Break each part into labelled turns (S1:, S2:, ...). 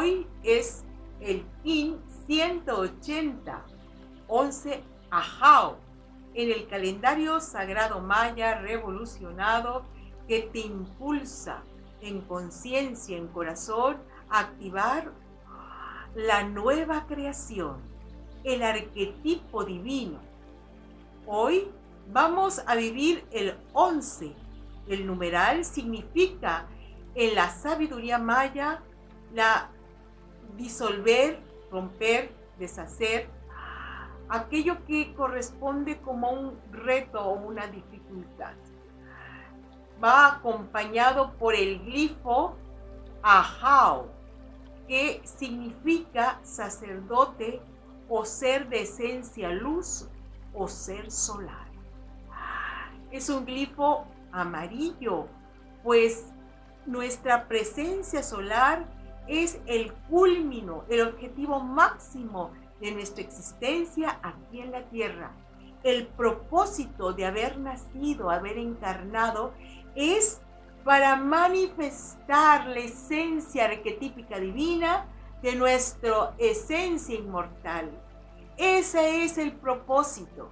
S1: Hoy es el KIN 180, 11 Ajao, en el calendario sagrado maya revolucionado que te impulsa en conciencia, en corazón, a activar la nueva creación, el arquetipo divino. Hoy vamos a vivir el 11. El numeral significa en la sabiduría maya la disolver, romper, deshacer, aquello que corresponde como un reto o una dificultad. Va acompañado por el glifo Ahau, que significa sacerdote o ser de esencia luz o ser solar. Es un glifo amarillo, pues nuestra presencia solar es el culmino, el objetivo máximo de nuestra existencia aquí en la tierra. El propósito de haber nacido, haber encarnado, es para manifestar la esencia arquetípica divina de nuestra esencia inmortal. Ese es el propósito.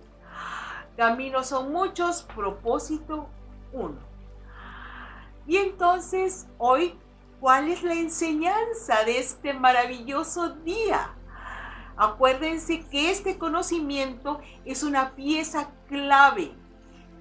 S1: Caminos son muchos, propósito uno. Y entonces, hoy, ¿cuál es la enseñanza de este maravilloso día? Acuérdense que este conocimiento es una pieza clave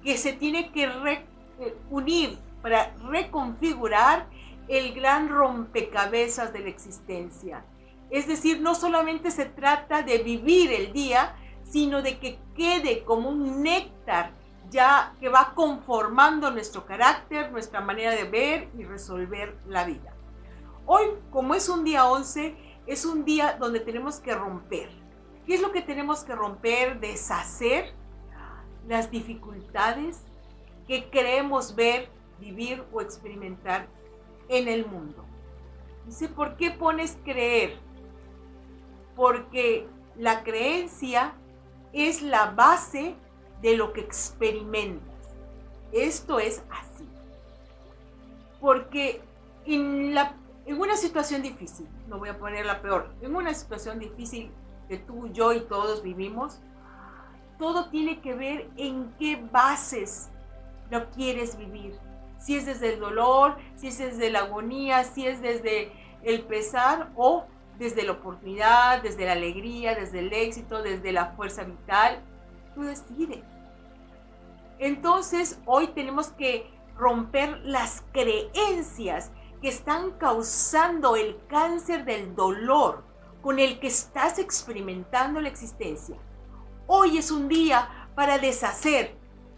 S1: que se tiene que eh, unir para reconfigurar el gran rompecabezas de la existencia. Es decir, no solamente se trata de vivir el día, sino de que quede como un néctar ya que va conformando nuestro carácter, nuestra manera de ver y resolver la vida. Hoy, como es un día 11, es un día donde tenemos que romper. ¿Qué es lo que tenemos que romper? Deshacer las dificultades que creemos ver, vivir o experimentar en el mundo. Dice, ¿por qué pones creer? Porque la creencia es la base de lo que experimentas. Esto es así. Porque en, la, en una situación difícil, no voy a poner la peor, en una situación difícil que tú, yo y todos vivimos, todo tiene que ver en qué bases lo quieres vivir. Si es desde el dolor, si es desde la agonía, si es desde el pesar o desde la oportunidad, desde la alegría, desde el éxito, desde la fuerza vital. Tú. Entonces, hoy tenemos que romper las creencias que están causando el cáncer del dolor con el que estás experimentando la existencia. Hoy es un día para deshacer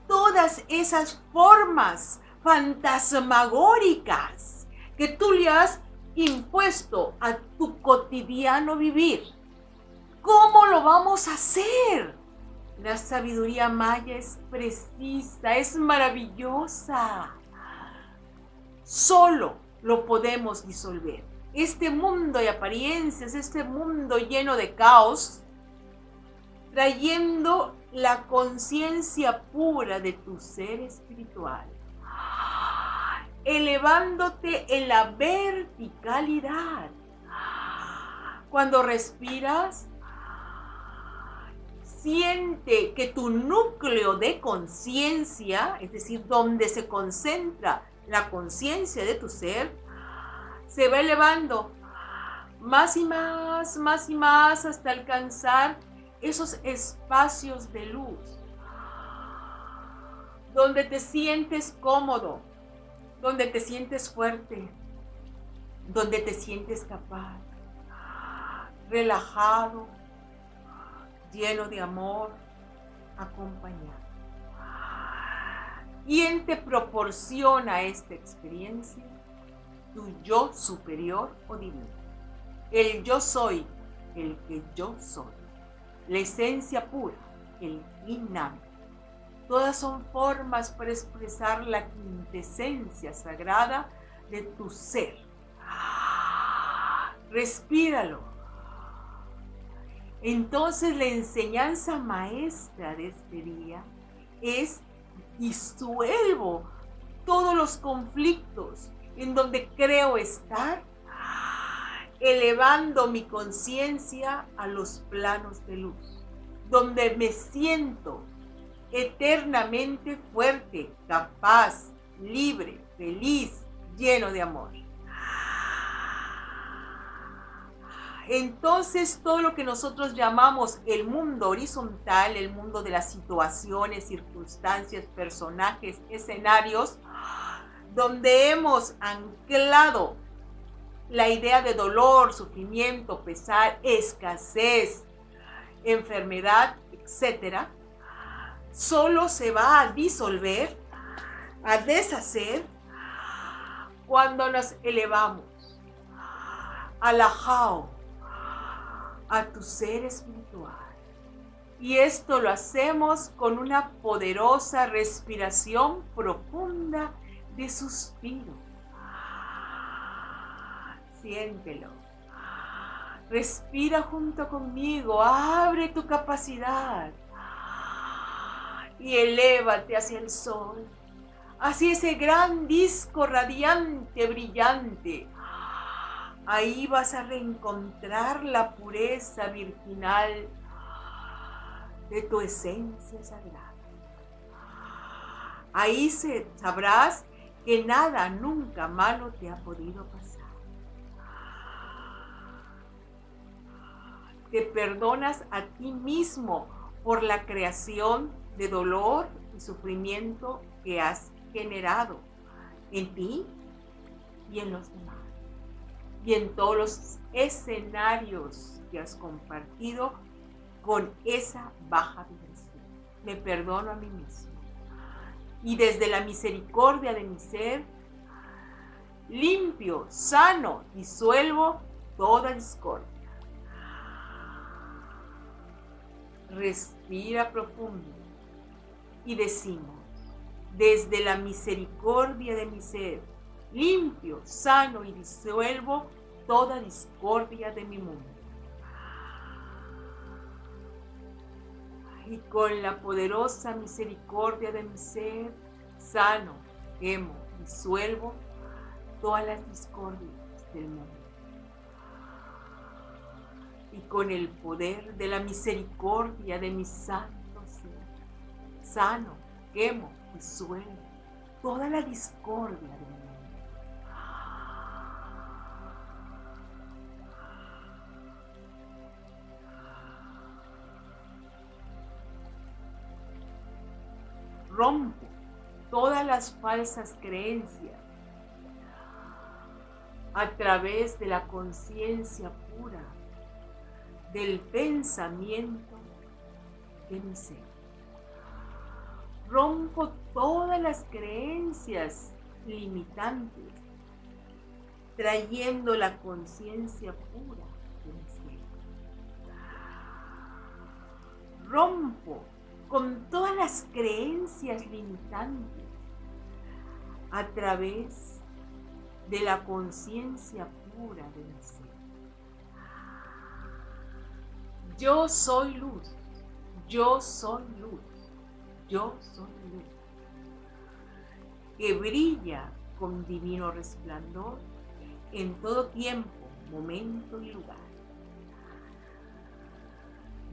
S1: todas esas formas fantasmagóricas que tú le has impuesto a tu cotidiano vivir. ¿Cómo lo vamos a hacer? La sabiduría maya es precisa, es maravillosa. Solo lo podemos disolver. Este mundo de apariencias, este mundo lleno de caos, trayendo la conciencia pura de tu ser espiritual, elevándote en la verticalidad. Cuando respiras, siente que tu núcleo de conciencia, es decir, donde se concentra la conciencia de tu ser, se va elevando más y más, más y más hasta alcanzar esos espacios de luz, donde te sientes cómodo, donde te sientes fuerte, donde te sientes capaz, relajado, lleno de amor, acompañado. ¿Quién te proporciona esta experiencia? Tu yo superior o divino. El yo soy, el que yo soy. La esencia pura, el Inam. Todas son formas para expresar la quintesencia sagrada de tu ser. Respíralo entonces la enseñanza maestra de este día es disuelvo todos los conflictos en donde creo estar elevando mi conciencia a los planos de luz, donde me siento eternamente fuerte, capaz, libre, feliz, lleno de amor. Entonces todo lo que nosotros llamamos el mundo horizontal, el mundo de las situaciones, circunstancias, personajes, escenarios, donde hemos anclado la idea de dolor, sufrimiento, pesar, escasez, enfermedad, etc., solo se va a disolver, a deshacer, cuando nos elevamos a la Jao, a tu ser espiritual. Y esto lo hacemos con una poderosa respiración profunda de suspiro. Siéntelo. Respira junto conmigo, abre tu capacidad y elévate hacia el sol, hacia ese gran disco radiante, brillante. Ahí vas a reencontrar la pureza virginal de tu esencia sagrada. Ahí sabrás que nada nunca malo te ha podido pasar. Te perdonas a ti mismo por la creación de dolor y sufrimiento que has generado en ti y en los demás. Y en todos los escenarios que has compartido con esa baja vibración. Me perdono a mí mismo. Y desde la misericordia de mi ser, limpio, sano, disuelvo toda discordia. Respira profundo y decimos, desde la misericordia de mi ser, limpio, sano y disuelvo toda discordia de mi mundo. Y con la poderosa misericordia de mi ser, sano, quemo, disuelvo todas las discordias del mundo. Y con el poder de la misericordia de mi santo sano, quemo, suelo toda la discordia del mundo. Rompo todas las falsas creencias a través de la conciencia pura del pensamiento de mi ser rompo todas las creencias limitantes, trayendo la conciencia pura de mi ser. Rompo con todas las creencias limitantes a través de la conciencia pura de mi ser. Yo soy luz, yo soy luz yo soy luz, que brilla con divino resplandor en todo tiempo, momento y lugar.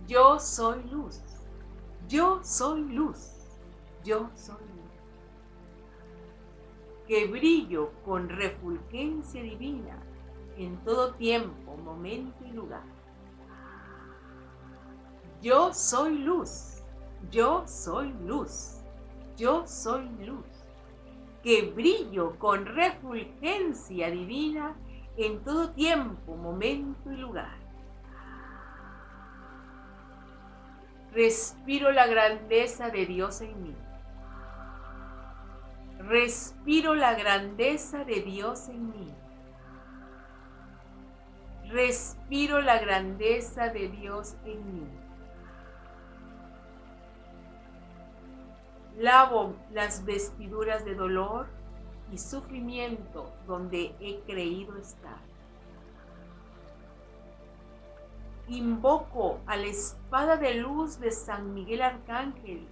S1: Yo soy luz, yo soy luz, yo soy luz, que brillo con refulgencia divina en todo tiempo, momento y lugar. Yo soy luz. Yo soy luz, yo soy luz, que brillo con refulgencia divina en todo tiempo, momento y lugar. Respiro la grandeza de Dios en mí. Respiro la grandeza de Dios en mí. Respiro la grandeza de Dios en mí. Lavo las vestiduras de dolor y sufrimiento donde he creído estar. Invoco a la espada de luz de San Miguel Arcángel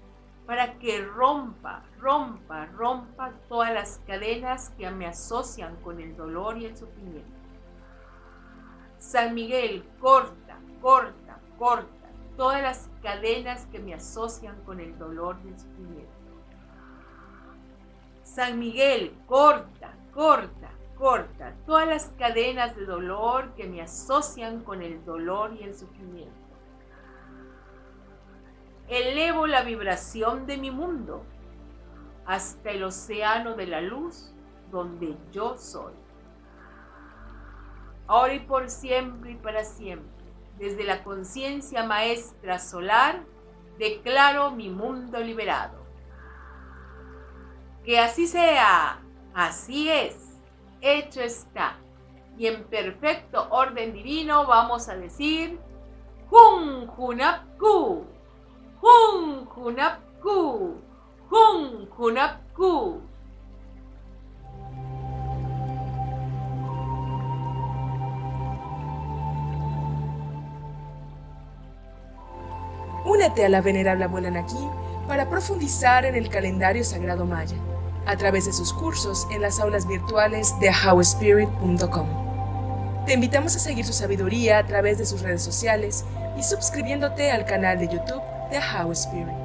S1: para que rompa, rompa, rompa todas las cadenas que me asocian con el dolor y el sufrimiento. San Miguel, corta, corta, corta todas las cadenas que me asocian con el dolor y el sufrimiento. San Miguel, corta, corta, corta todas las cadenas de dolor que me asocian con el dolor y el sufrimiento. Elevo la vibración de mi mundo hasta el océano de la luz donde yo soy. Ahora y por siempre y para siempre, desde la conciencia maestra solar, declaro mi mundo liberado. Que así sea, así es, hecho está. Y en perfecto orden divino vamos a decir, Jun Junapku, Jun Junapku, Jun Junapku.
S2: Únete a la venerable abuela Naki para profundizar en el calendario sagrado maya a través de sus cursos en las aulas virtuales de howspirit.com. Te invitamos a seguir su sabiduría a través de sus redes sociales y suscribiéndote al canal de YouTube de How Spirit.